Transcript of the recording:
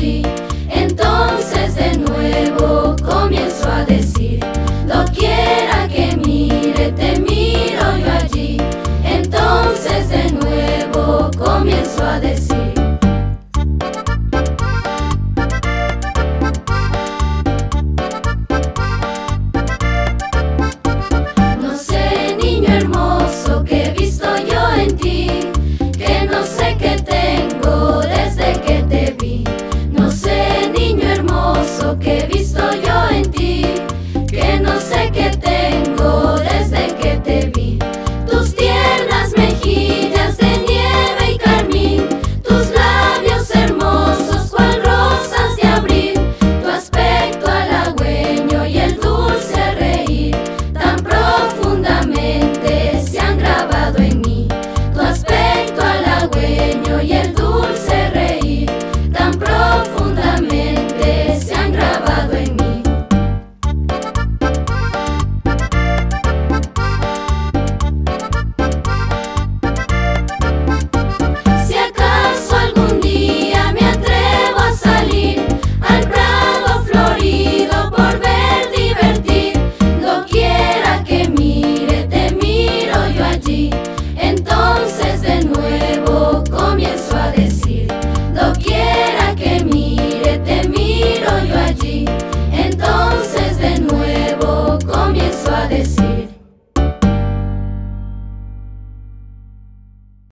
beauty.